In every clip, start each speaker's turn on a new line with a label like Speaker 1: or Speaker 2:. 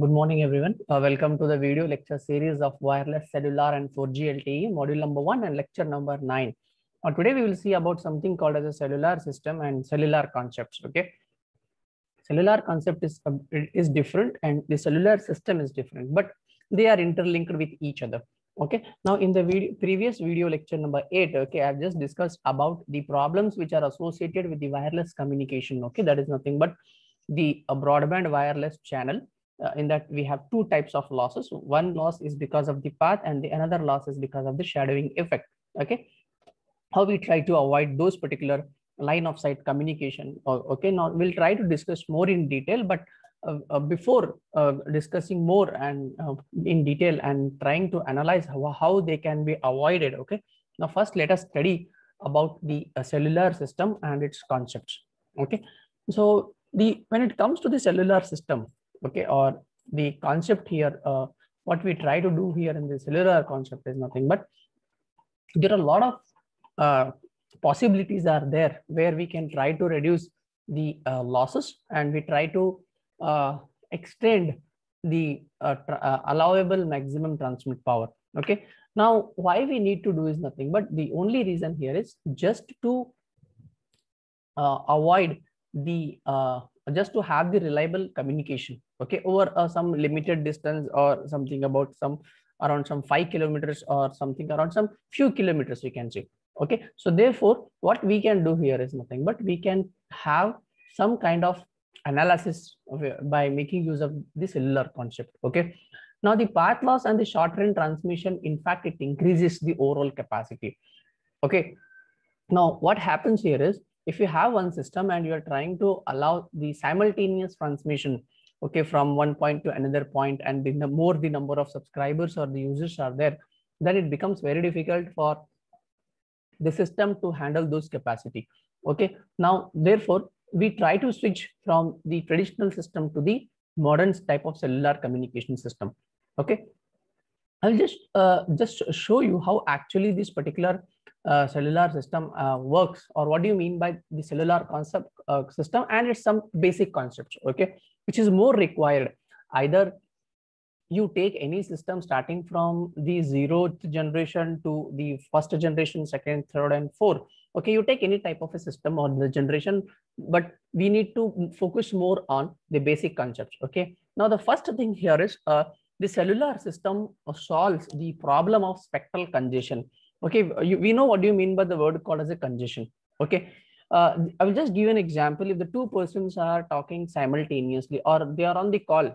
Speaker 1: Good morning, everyone. Uh, welcome to the video lecture series of wireless cellular and 4G LTE, module number one and lecture number nine. Uh, today, we will see about something called as a cellular system and cellular concepts. Okay, cellular concept is uh, is different, and the cellular system is different, but they are interlinked with each other. Okay, now in the video, previous video lecture number eight, okay, I've just discussed about the problems which are associated with the wireless communication. Okay, that is nothing but the uh, broadband wireless channel uh, in that we have two types of losses. One loss is because of the path and the another loss is because of the shadowing effect okay? How we try to avoid those particular line of sight communication okay? Now we'll try to discuss more in detail but uh, uh, before uh, discussing more and uh, in detail and trying to analyze how, how, they can be avoided okay? Now first let us study about the uh, cellular system and its concepts okay? So the when it comes to the cellular system okay or the concept here uh, what we try to do here in the cellular concept is nothing but there are a lot of uh, possibilities are there where we can try to reduce the uh, losses and we try to uh, extend the uh, uh, allowable maximum transmit power. Okay now why we need to do is nothing but the only reason here is just to avoid the just to have the reliable communication okay over uh, some limited distance or something about some around some five kilometers or something around some few kilometers we can say. Okay so therefore what we can do here is nothing but we can have some kind of analysis of, by making use of the cellular concept. Okay now the path loss and the short range transmission in fact it increases the overall capacity. Okay now what happens here is if you have one system and you are trying to allow the simultaneous transmission okay from one point to another point and the more the number of subscribers or the users are there then it becomes very difficult for the system to handle those capacity. Okay now therefore we try to switch from the traditional system to the modern type of cellular communication system. Okay i'll just uh, just show you how actually this particular uh, cellular system uh, works or what do you mean by the cellular concept uh, system and it's some basic concepts. Okay which is more required. Either you take any system starting from the zeroth generation to the first generation second third and fourth. Okay you take any type of a system or the generation but we need to focus more on the basic concepts okay? Now the first thing here is uh, the cellular system solves the problem of spectral congestion. Okay you, we know what do you mean by the word called as a congestion okay uh, i will just give an example. If the two persons are talking simultaneously or they are on the call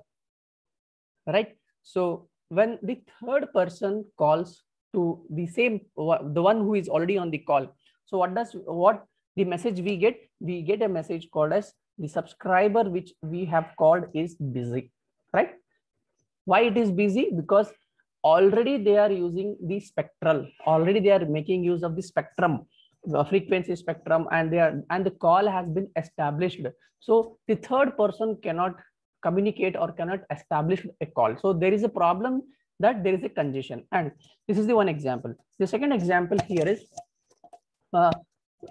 Speaker 1: right? So when the third person calls to the same the one who is already on the call so what does what the message we get? We get a message called as the subscriber which we have called is busy right? Why it is busy? Because already they are using the spectral. Already they are making use of the spectrum frequency spectrum and they are and the call has been established. So the third person cannot communicate or cannot establish a call. So there is a problem that there is a congestion. And this is the one example. The second example here is uh,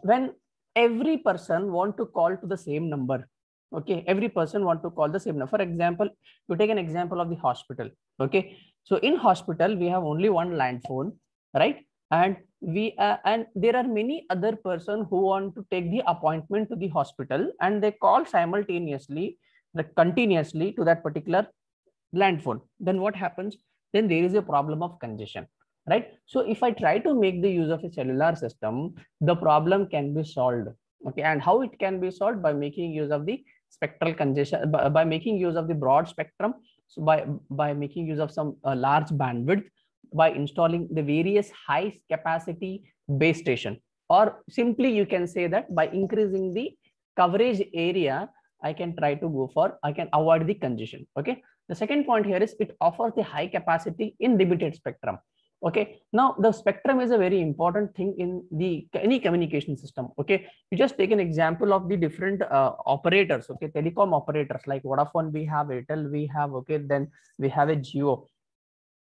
Speaker 1: when every person want to call to the same number okay? Every person want to call the same number. For example you take an example of the hospital okay? So in hospital we have only one land phone right? And we uh, and there are many other person who want to take the appointment to the hospital and they call simultaneously like continuously to that particular land phone then what happens? Then there is a problem of congestion right? So if i try to make the use of a cellular system the problem can be solved okay? And how it can be solved? By making use of the spectral congestion by, by making use of the broad spectrum so by by making use of some uh, large bandwidth by installing the various high capacity base station. Or simply you can say that by increasing the coverage area i can try to go for i can avoid the congestion okay? The second point here is it offers the high capacity in limited spectrum okay? Now the spectrum is a very important thing in the any communication system okay? You just take an example of the different uh, operators okay? Telecom operators like vodafone we have airtel we have okay? Then we have a Jio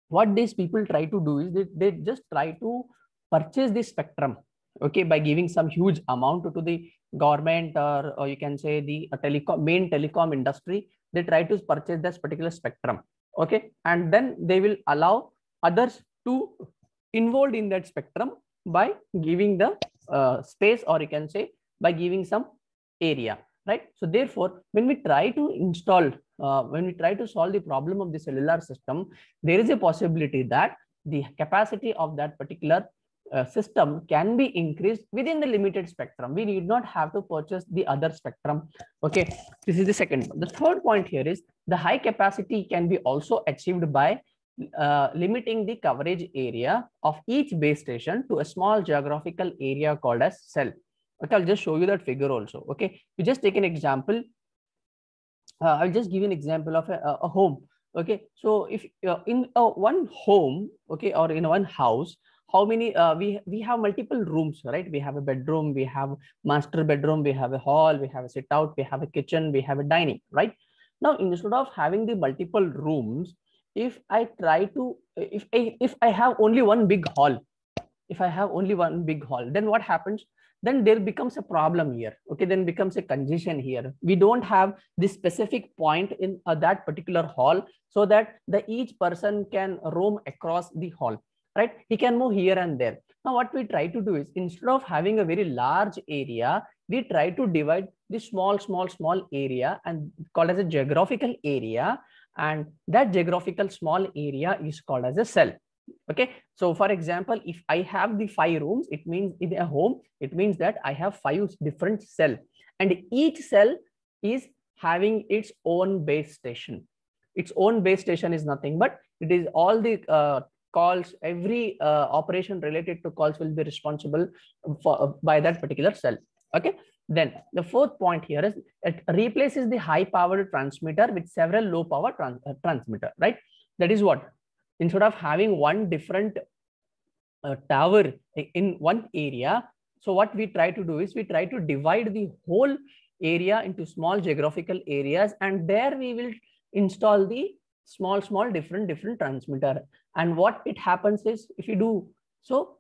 Speaker 1: what these people try to do is they, they just try to purchase the spectrum okay by giving some huge amount to the government or, or you can say the telecom main telecom industry. They try to purchase this particular spectrum okay and then they will allow others to involved in that spectrum by giving the uh, space or you can say by giving some area right? So therefore when we try to install uh, when we try to solve the problem of the cellular system there is a possibility that the capacity of that particular uh, system can be increased within the limited spectrum we need not have to purchase the other spectrum okay this is the second the third point here is the high capacity can be also achieved by uh, limiting the coverage area of each base station to a small geographical area called as cell. Okay, I'll just show you that figure also. Okay, you just take an example. Uh, I'll just give you an example of a, a home. Okay, so if uh, in one home, okay, or in one house, how many uh, we we have multiple rooms right we have a bedroom we have master bedroom we have a hall we have a sit out we have a kitchen we have a dining right now instead of having the multiple rooms if I try to, if I, if I have only one big hall, if I have only one big hall, then what happens? Then there becomes a problem here. Okay, then becomes a congestion here. We don't have this specific point in uh, that particular hall so that the each person can roam across the hall, right? He can move here and there. Now, what we try to do is instead of having a very large area, we try to divide this small, small, small area and called as a geographical area and that geographical small area is called as a cell okay so for example if i have the five rooms it means in a home it means that i have five different cell. And each cell is having its own base station. Its own base station is nothing but it is all the uh, calls every uh, operation related to calls will be responsible for uh, by that particular cell. Okay then the fourth point here is it replaces the high powered transmitter with several low power trans uh, transmitter, right? That is what instead of having one different uh, tower in one area. So what we try to do is we try to divide the whole area into small geographical areas and there we will install the small, small different, different transmitter. And what it happens is if you do so,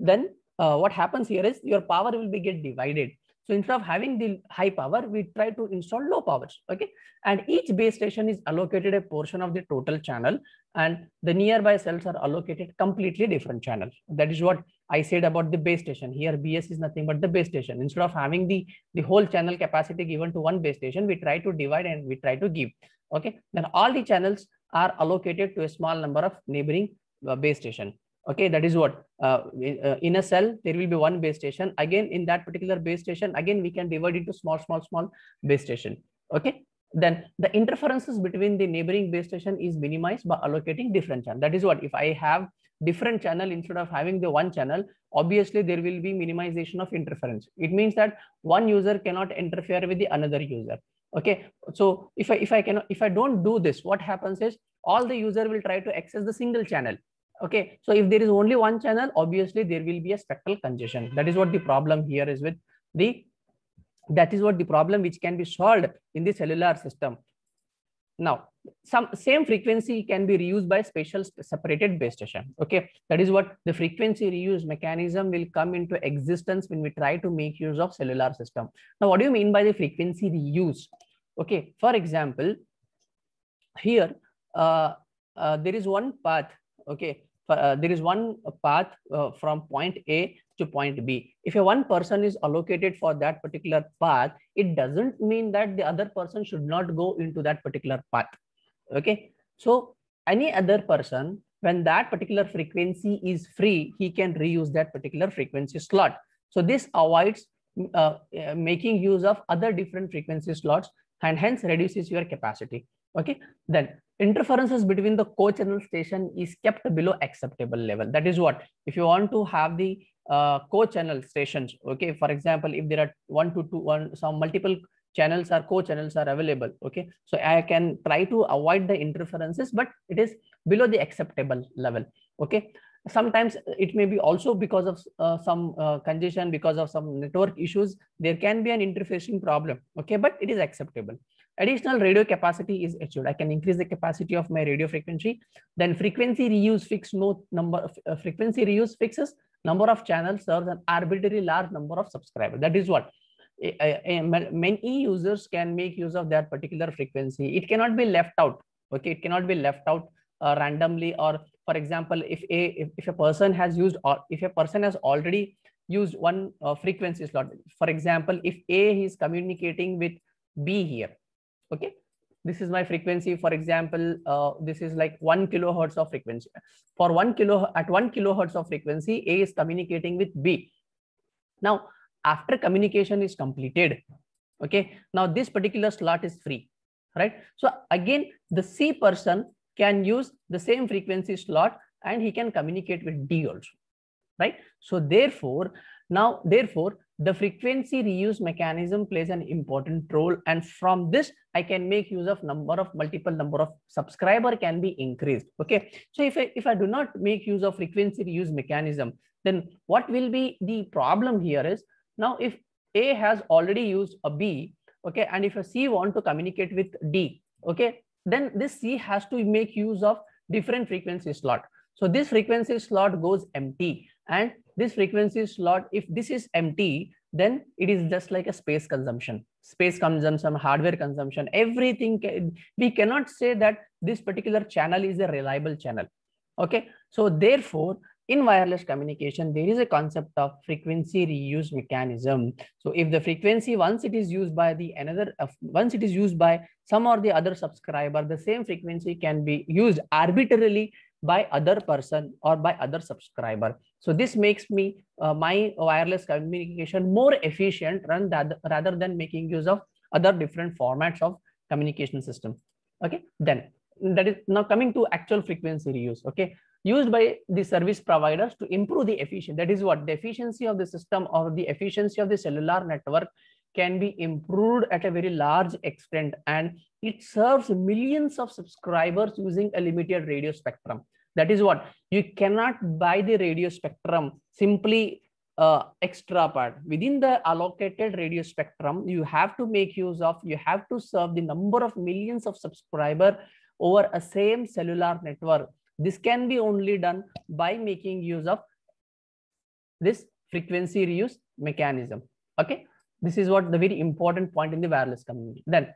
Speaker 1: then uh, what happens here is your power will be get divided so instead of having the high power, we try to install low powers. Okay. And each base station is allocated a portion of the total channel and the nearby cells are allocated completely different channels. That is what I said about the base station. Here BS is nothing but the base station. Instead of having the, the whole channel capacity given to one base station, we try to divide and we try to give. Okay. Then all the channels are allocated to a small number of neighboring uh, base station okay that is what uh, uh, in a cell there will be one base station. Again in that particular base station again we can divide into small small small base station. Okay? Then the interferences between the neighboring base station is minimized by allocating different channel. That is what if i have different channel instead of having the one channel obviously there will be minimization of interference. It means that one user cannot interfere with the another user. Okay? So if i if i cannot if i don't do this what happens is all the user will try to access the single channel okay so if there is only one channel obviously there will be a spectral congestion. That is what the problem here is with the that is what the problem which can be solved in the cellular system. Now some same frequency can be reused by special separated base station. Okay that is what the frequency reuse mechanism will come into existence when we try to make use of cellular system. Now what do you mean by the frequency reuse? Okay for example here uh, uh, there is one path. Okay uh, there is one path uh, from point A to point B. If a one person is allocated for that particular path, it doesn't mean that the other person should not go into that particular path. Okay. So any other person, when that particular frequency is free, he can reuse that particular frequency slot. So this avoids uh, uh making use of other different frequency slots and hence reduces your capacity. Okay. Then interferences between the co-channel station is kept below acceptable level. That is what, if you want to have the uh, co-channel stations, okay, for example, if there are one to two, one, some multiple channels or co-channels are available, okay, so I can try to avoid the interferences, but it is below the acceptable level, okay. Sometimes it may be also because of uh, some uh, congestion, because of some network issues, there can be an interfacing problem, okay, but it is acceptable additional radio capacity is achieved. I can increase the capacity of my radio frequency. Then frequency reuse fix no number of uh, frequency reuse fixes number of channels serves an arbitrary large number of subscribers. That is what many users can make use of that particular frequency. It cannot be left out. Okay, it cannot be left out uh, randomly or for example, if a if, if a person has used or if a person has already used one uh, frequency slot, for example, if A is communicating with B here, okay, this is my frequency. For example, uh, this is like one kilohertz of frequency. For one kilo at one kilohertz of frequency, A is communicating with B. Now, after communication is completed, okay, now this particular slot is free, right? So again, the C person can use the same frequency slot and he can communicate with D also, right? So therefore, now therefore, the frequency reuse mechanism plays an important role. And from this, I can make use of number of multiple number of subscriber can be increased. Okay. So if I, if I do not make use of frequency reuse mechanism, then what will be the problem here is now if A has already used a B, okay, and if a C want to communicate with D, okay, then this C has to make use of different frequency slot. So this frequency slot goes empty and this frequency slot, if this is empty, then it is just like a space consumption, space consumption, hardware consumption, everything. We cannot say that this particular channel is a reliable channel. Okay. So therefore, in wireless communication, there is a concept of frequency reuse mechanism. So if the frequency, once it is used by the another, uh, once it is used by some or the other subscriber, the same frequency can be used arbitrarily by other person or by other subscriber. So this makes me uh, my wireless communication more efficient rather than making use of other different formats of communication system. Okay, then that is now coming to actual frequency reuse. Okay, used by the service providers to improve the efficiency. That is what the efficiency of the system or the efficiency of the cellular network can be improved at a very large extent and it serves millions of subscribers using a limited radio spectrum. That is what you cannot buy the radio spectrum simply uh, extra part within the allocated radio spectrum. You have to make use of, you have to serve the number of millions of subscriber over a same cellular network. This can be only done by making use of this frequency reuse mechanism. Okay. This is what the very important point in the wireless community. Then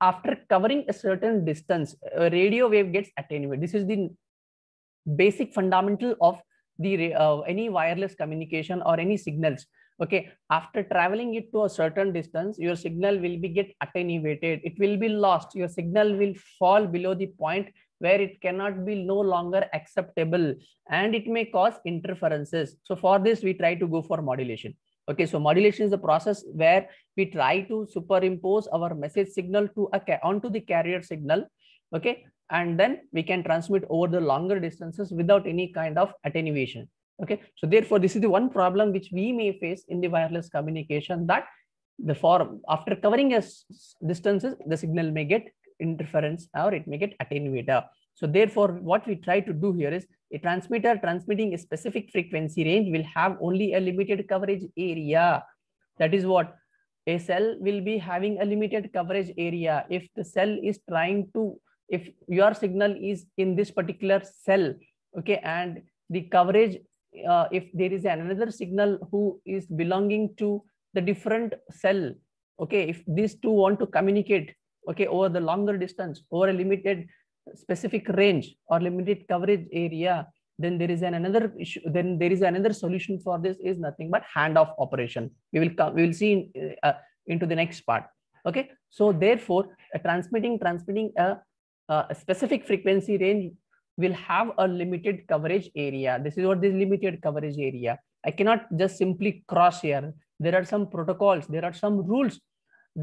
Speaker 1: after covering a certain distance, a radio wave gets attenuated. This is the basic fundamental of the uh, any wireless communication or any signals. Okay, after traveling it to a certain distance, your signal will be get attenuated. It will be lost. Your signal will fall below the point where it cannot be no longer acceptable and it may cause interferences. So for this, we try to go for modulation. Okay, so modulation is the process where we try to superimpose our message signal to a onto the carrier signal. Okay, and then we can transmit over the longer distances without any kind of attenuation. Okay, so therefore, this is the one problem which we may face in the wireless communication that the form after covering a distances, the signal may get interference or it may get attenuated. So therefore, what we try to do here is a transmitter transmitting a specific frequency range will have only a limited coverage area. That is what a cell will be having a limited coverage area. If the cell is trying to, if your signal is in this particular cell, okay, and the coverage, uh, if there is another signal who is belonging to the different cell, okay, if these two want to communicate, okay, over the longer distance, over a limited specific range or limited coverage area, then there is an another issue. Then there is another solution for this is nothing but handoff operation. We will come. We will see in, uh, into the next part. Okay. So therefore, transmitting transmitting a, a specific frequency range will have a limited coverage area. This is what this limited coverage area. I cannot just simply cross here. There are some protocols. There are some rules.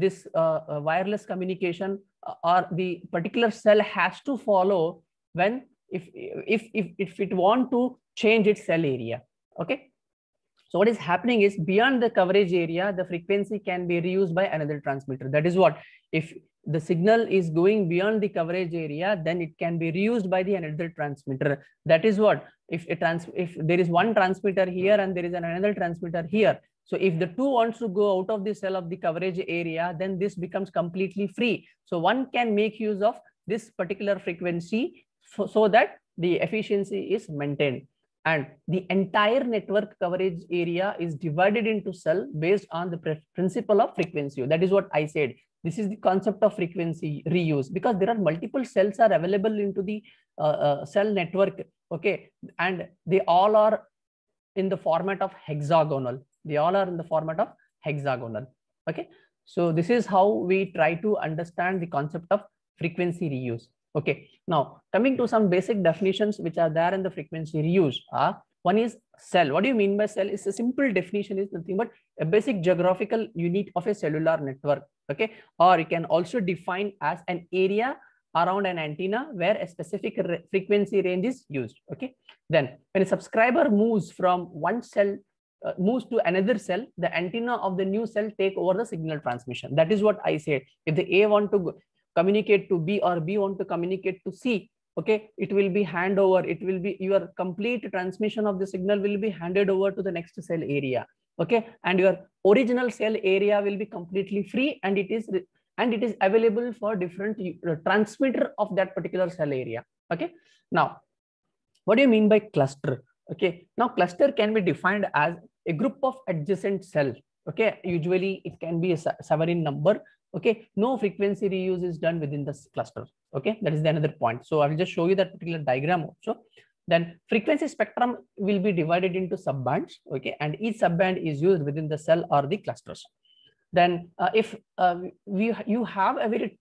Speaker 1: This uh, uh, wireless communication or the particular cell has to follow when if if if, if it want to change its cell area okay? So what is happening is beyond the coverage area the frequency can be reused by another transmitter. That is what if the signal is going beyond the coverage area then it can be reused by the another transmitter. That is what if it trans if there is one transmitter here and there is another transmitter here so if the two wants to go out of the cell of the coverage area, then this becomes completely free. So one can make use of this particular frequency so, so that the efficiency is maintained. and the entire network coverage area is divided into cell based on the principle of frequency that is what i said this is the concept of frequency reuse because there are multiple cells are available into the uh, uh, cell network okay and they all are in the format of hexagonal they all are in the format of hexagonal okay so this is how we try to understand the concept of frequency reuse Okay, now coming to some basic definitions which are there in the frequency reuse. Uh, one is cell. What do you mean by cell? It's a simple definition is nothing but a basic geographical unit of a cellular network. Okay, or you can also define as an area around an antenna where a specific frequency range is used. Okay, then when a subscriber moves from one cell uh, moves to another cell, the antenna of the new cell take over the signal transmission. That is what I said. If the A want to communicate to B or B want to communicate to C, okay, it will be handover. It will be your complete transmission of the signal will be handed over to the next cell area. Okay, and your original cell area will be completely free and it is and it is available for different uh, transmitter of that particular cell area. Okay, now what do you mean by cluster? Okay, now cluster can be defined as a group of adjacent cells. Okay, usually it can be a seven in number. Okay. No frequency reuse is done within this cluster. Okay. That is the another point. So i will just show you that particular diagram also. Then frequency spectrum will be divided into subbands. Okay. And each subband is used within the cell or the clusters. Then uh, if uh, we you have a very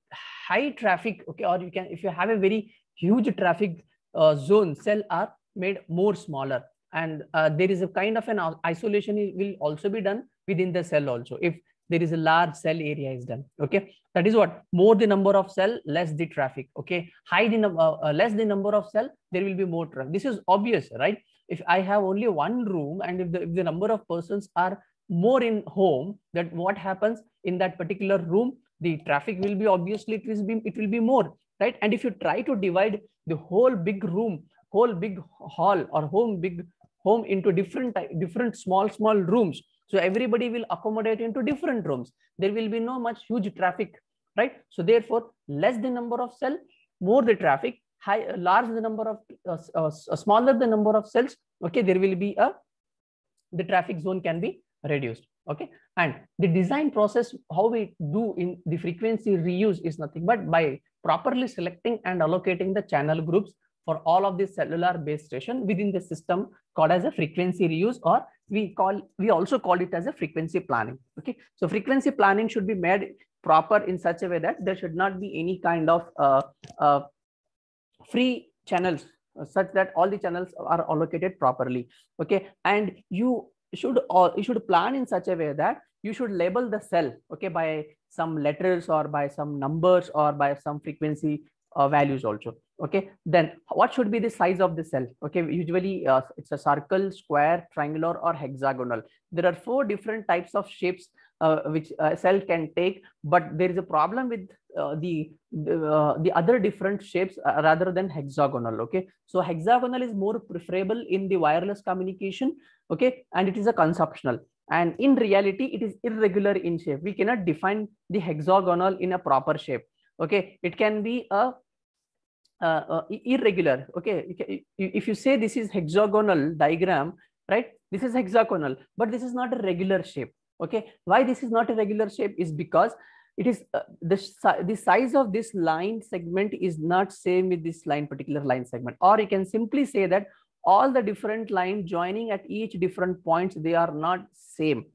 Speaker 1: high traffic. Okay. Or you can if you have a very huge traffic uh, zone cell are made more smaller. And uh, there is a kind of an isolation will also be done within the cell also if there is a large cell area is done okay? That is what more the number of cell less the traffic okay? High the uh, uh, less the number of cell there will be more traffic. This is obvious right? If i have only one room and if the, if the number of persons are more in home that what happens in that particular room the traffic will be obviously it will be it will be more right? And if you try to divide the whole big room whole big hall or home big home into different different small small rooms so everybody will accommodate into different rooms. There will be no much huge traffic, right? So therefore, less the number of cell, more the traffic, high, large the number of, uh, uh, smaller the number of cells, okay, there will be a, the traffic zone can be reduced, okay? And the design process, how we do in the frequency reuse is nothing but by properly selecting and allocating the channel groups for all of the cellular base station within the system called as a frequency reuse or we call we also call it as a frequency planning okay? So frequency planning should be made proper in such a way that there should not be any kind of uh, uh, free channels such that all the channels are allocated properly okay? And you should uh, you should plan in such a way that you should label the cell okay by some letters or by some numbers or by some frequency uh, values also okay? Then what should be the size of the cell okay? Usually uh, it's a circle square triangular or hexagonal. There are four different types of shapes uh, which a cell can take but there is a problem with uh, the the, uh, the, other different shapes uh, rather than hexagonal okay? So hexagonal is more preferable in the wireless communication okay? And it is a conceptual and in reality it is irregular in shape. We cannot define the hexagonal in a proper shape okay? It can be a uh, uh, irregular. Okay if you say this is hexagonal diagram right? This is hexagonal but this is not a regular shape. Okay why this is not a regular shape is because it is uh, the, the size of this line segment is not same with this line particular line segment. Or you can simply say that all the different line joining at each different points they are not same.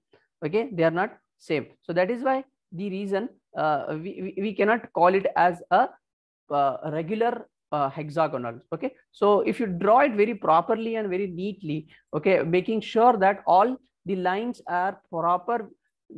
Speaker 1: Okay they are not same. So that is why the reason uh, we, we, we cannot call it as a uh, regular uh, hexagonal okay? So if you draw it very properly and very neatly okay making sure that all the lines are proper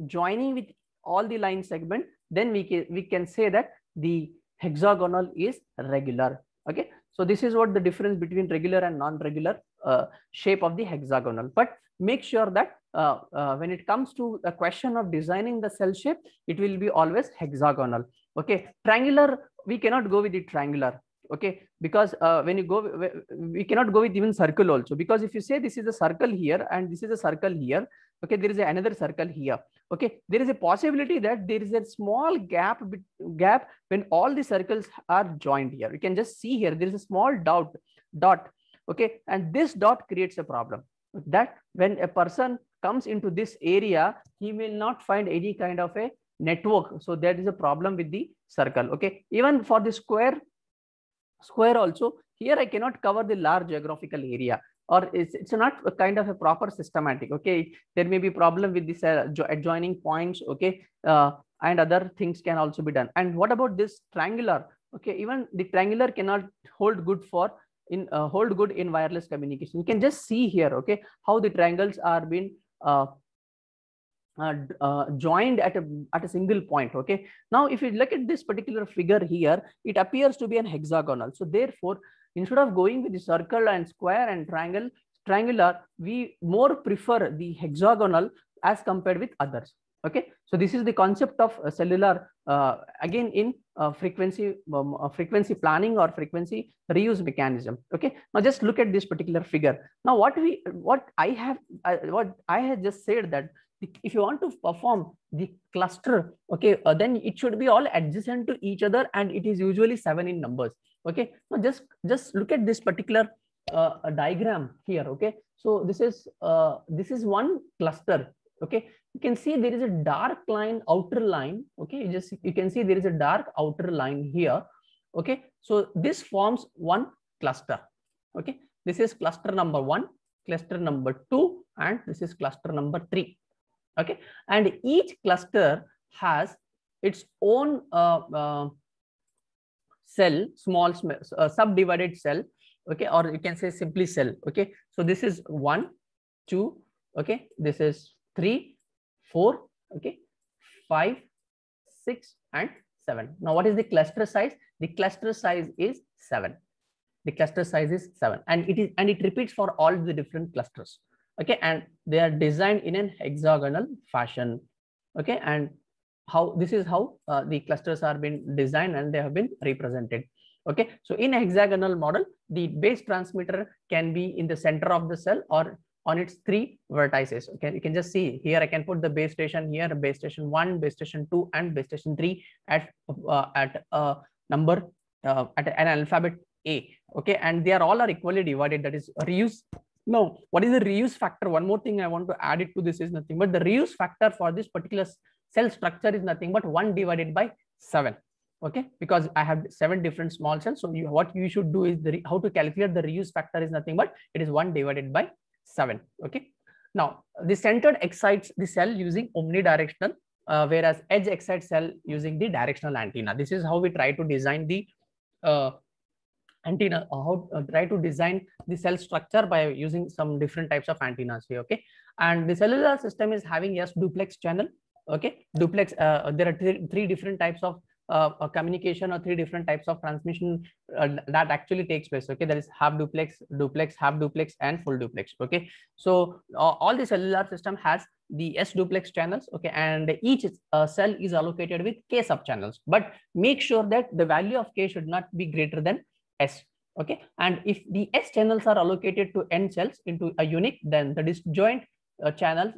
Speaker 1: joining with all the line segment then we can we can say that the hexagonal is regular okay? So this is what the difference between regular and non-regular uh, shape of the hexagonal. But make sure that uh, uh, when it comes to a question of designing the cell shape it will be always hexagonal okay? Triangular we cannot go with the triangular okay because uh, when you go we cannot go with even circle also because if you say this is a circle here and this is a circle here okay there is another circle here okay there is a possibility that there is a small gap gap when all the circles are joined here you can just see here there is a small dot dot Okay. And this dot creates a problem that when a person comes into this area, he will not find any kind of a network. So that is a problem with the circle. Okay. Even for the square, square also, here I cannot cover the large geographical area or it's, it's not a kind of a proper systematic. Okay. There may be problem with this uh, adjoining points. Okay. Uh, and other things can also be done. And what about this triangular? Okay. Even the triangular cannot hold good for in uh, hold good in wireless communication. You can just see here, okay, how the triangles are being uh, uh, uh, joined at a at a single point. Okay. Now, if you look at this particular figure here, it appears to be an hexagonal. So therefore, instead of going with the circle and square and triangle, triangular, we more prefer the hexagonal as compared with others. Okay. So this is the concept of uh, cellular uh, again in uh, frequency um, frequency planning or frequency reuse mechanism okay now just look at this particular figure now what we what i have what i had just said that if you want to perform the cluster okay uh, then it should be all adjacent to each other and it is usually seven in numbers okay? Now just just look at this particular uh, diagram here okay? So this is this is one cluster okay? You can see there is a dark line outer line okay? You just you can see there is a dark outer line here okay? So this forms one cluster okay? This is cluster number one cluster number two and this is cluster number three okay and each cluster has its own uh, uh, cell small uh, subdivided cell okay or you can say simply cell okay so this is one two okay this is 3, 4, okay, 5, 6, and 7. Now, what is the cluster size? The cluster size is 7. The cluster size is 7 and it is and it repeats for all the different clusters. Okay, and they are designed in an hexagonal fashion. Okay, and how this is how uh, the clusters are being designed and they have been represented. Okay, so in hexagonal model, the base transmitter can be in the center of the cell or on its three vertices. Okay, you can just see here. I can put the base station here, base station one, base station two, and base station three at uh, at a number uh, at an alphabet A. Okay, and they are all are equally divided. That is reuse. No, what is the reuse factor? One more thing I want to add it to this is nothing but the reuse factor for this particular cell structure is nothing but one divided by seven okay? Because i have seven different small cells so you, what you should do is the how to calculate the reuse factor is nothing but it is one divided by 7 okay? Now the centered excites the cell using omnidirectional uh, whereas edge excites cell using the directional antenna. This is how we try to design the uh, antenna uh, how uh, try to design the cell structure by using some different types of antennas here okay? And the cellular system is having yes duplex channel okay? Duplex uh, there are th three different types of uh, communication or three different types of transmission uh, that actually takes place okay? That is half duplex duplex half duplex and full duplex okay? So uh, all the cellular system has the s duplex channels okay? And each uh, cell is allocated with k sub channels but make sure that the value of k should not be greater than s okay and if the s channels are allocated to n cells into a unit then the disjoint uh, channel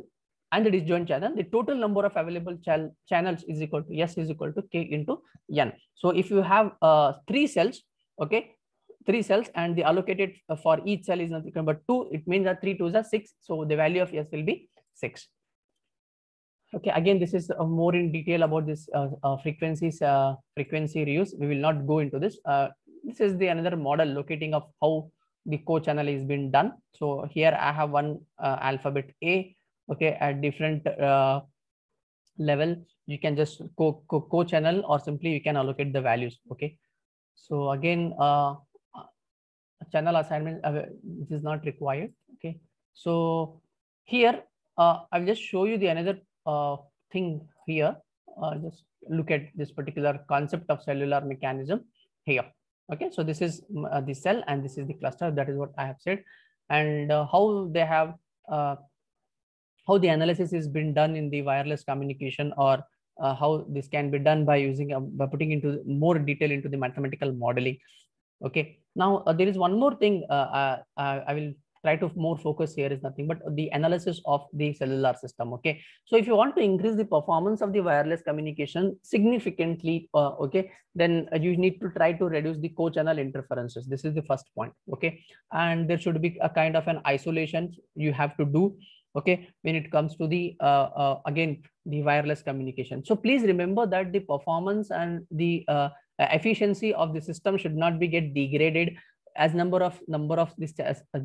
Speaker 1: and the disjoint channel, the total number of available ch channels is equal to S is equal to K into N. So if you have uh, three cells, okay, three cells and the allocated uh, for each cell is nothing but two, it means that three twos are six. So the value of S will be six. Okay, again, this is uh, more in detail about this uh, uh, frequencies, uh, frequency reuse. We will not go into this. This is the another model locating of how the co-channel is being done. So here I have one alphabet A okay at different uh, level. You can just co, co co or simply you can allocate the values okay? So again uh, channel assignment uh, is not required okay? So here uh, i'll just show you the another uh, thing here. Uh, just look at this particular concept of cellular mechanism here okay so this is uh, the cell and this is the cluster. That is what i have said. And uh, how they have uh, how the analysis is been done in the wireless communication or uh, how this can be done by using uh, by putting into more detail into the mathematical modeling. Okay now uh, there is one more thing uh, uh, i will try to more focus here is nothing but the analysis of the cellular system okay? So if you want to increase the performance of the wireless communication significantly uh, okay then you need to try to reduce the co-channel interferences. This is the first point okay? And there should be a kind of an isolation you have to do okay when it comes to the uh, uh, again the wireless communication. So please remember that the performance and the uh, efficiency of the system should not be get degraded as number of number of this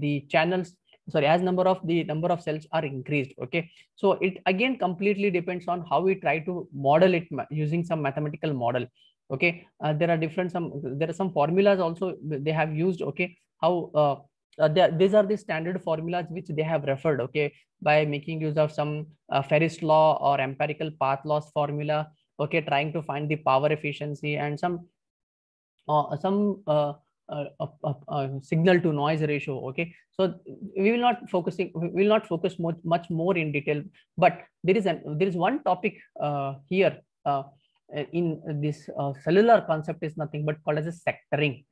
Speaker 1: the channels sorry as number of the number of cells are increased okay? So it again completely depends on how we try to model it using some mathematical model okay? Uh, there are different some there are some formulas also they have used okay? How uh, uh, these are the standard formulas which they have referred okay? By making use of some uh, Friis law or empirical path loss formula okay? Trying to find the power efficiency and some uh, some uh, uh, uh, uh, signal to noise ratio okay? So we will not focusing we will not focus much much more in detail but there is an there is one topic here in this cellular concept is nothing but called as a sectoring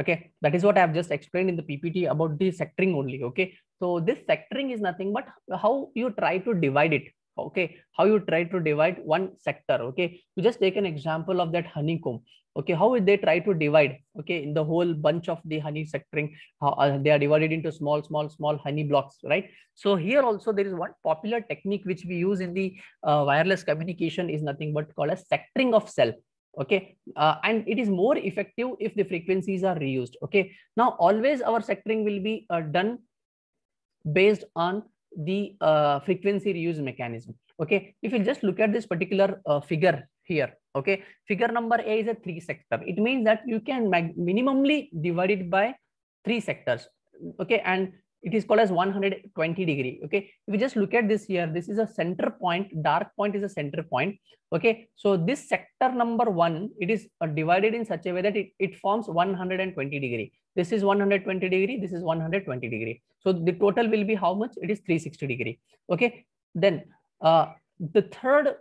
Speaker 1: okay? That is what i have just explained in the ppt about the sectoring only okay? So this sectoring is nothing but how you try to divide it okay? How you try to divide one sector okay? You just take an example of that honeycomb okay how they try to divide? Okay in the whole bunch of the honey sectoring how uh, they are divided into small small small honey blocks right? So here also there is one popular technique which we use in the uh, wireless communication is nothing but called as sectoring of cell. Okay uh, and it is more effective if the frequencies are reused. Okay now always our sectoring will be uh, done based on the uh, frequency reuse mechanism. Okay if you just look at this particular uh, figure here okay? Figure number a is a three sector. It means that you can minimally divide it by three sectors. Okay? And it is called as 120 degree. Okay? If you just look at this here this is a center point. Dark point is a center point. Okay? So this sector number one it is uh, divided in such a way that it, it forms 120 degree. This is 120 degree. This is 120 degree. So the total will be how much? It is 360 degree. Okay? Then uh, the third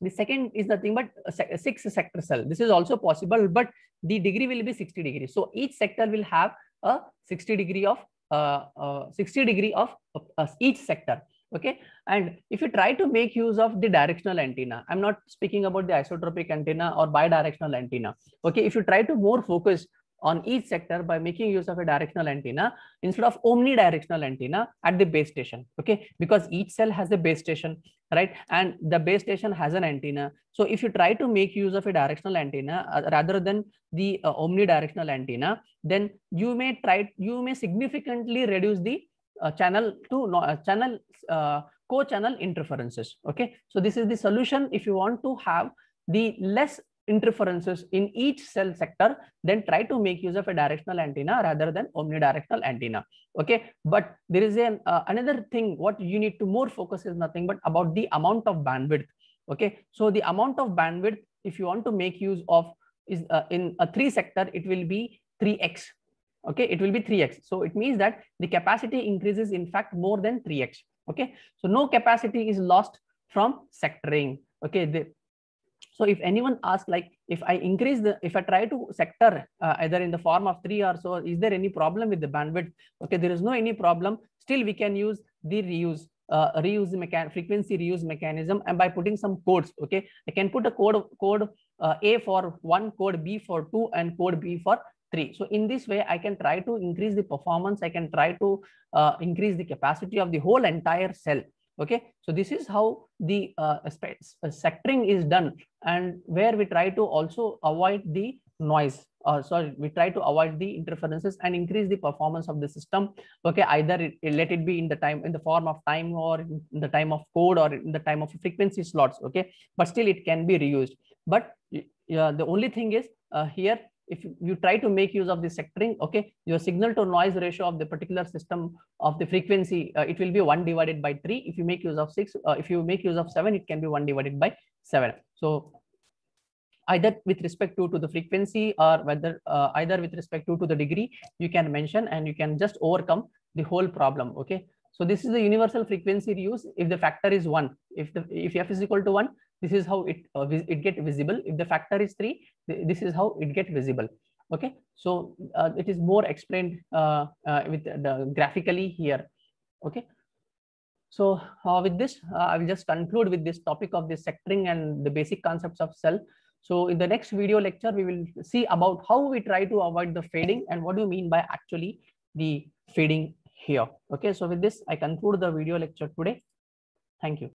Speaker 1: the second is nothing but a six sector cell. This is also possible but the degree will be 60 degrees so each sector will have a 60 degree of uh, uh, 60 degree of uh, each sector okay? And if you try to make use of the directional antenna i'm not speaking about the isotropic antenna or bidirectional antenna okay? If you try to more focus on each sector by making use of a directional antenna instead of omnidirectional antenna at the base station okay? Because each cell has a base station right? And the base station has an antenna. So if you try to make use of a directional antenna uh, rather than the uh, omnidirectional antenna then you may try you may significantly reduce the uh, channel to uh, channel uh, co-channel interferences okay? So this is the solution if you want to have the less interferences in each cell sector, then try to make use of a directional antenna rather than omnidirectional antenna. Okay, but there is an uh, another thing what you need to more focus is nothing but about the amount of bandwidth. Okay, so the amount of bandwidth if you want to make use of is uh, in a three sector it will be 3x okay? It will be 3x so it means that the capacity increases in fact more than 3x okay? So no capacity is lost from sectoring. Okay? The, so if anyone asks like, if I increase the, if I try to sector uh, either in the form of three or so, is there any problem with the bandwidth? Okay, there is no any problem. Still, we can use the reuse uh, reuse mechan frequency reuse mechanism and by putting some codes okay i can put a code code uh, a for one code b for two and code b for three so in this way i can try to increase the performance i can try to uh, increase the capacity of the whole entire cell okay so this is how the uh, uh, sectoring is done and where we try to also avoid the noise uh, sorry we try to avoid the interferences and increase the performance of the system. Okay either it, it, let it be in the time in the form of time or in the time of code or in the time of frequency slots okay? But still it can be reused. But the only thing is uh, here if you try to make use of the sectoring, okay, your signal to noise ratio of the particular system of the frequency, uh, it will be one divided by three. If you make use of six, uh, if you make use of seven, it can be one divided by seven. So either with respect to, to the frequency or whether uh, either with respect to, to the degree, you can mention and you can just overcome the whole problem, okay. So this is the universal frequency reuse if the factor is one. If the if f is equal to one, this is how it uh, it get visible if the factor is 3 this is how it get visible Okay, so uh, it is more explained uh, uh, with the graphically here. Okay, so uh, with this, uh, I will just conclude with this topic of the sectoring and the basic concepts of cell. So in the next video lecture, we will see about how we try to avoid the fading and what do you mean by actually the fading here. Okay, so with this, I conclude the video lecture today. Thank you.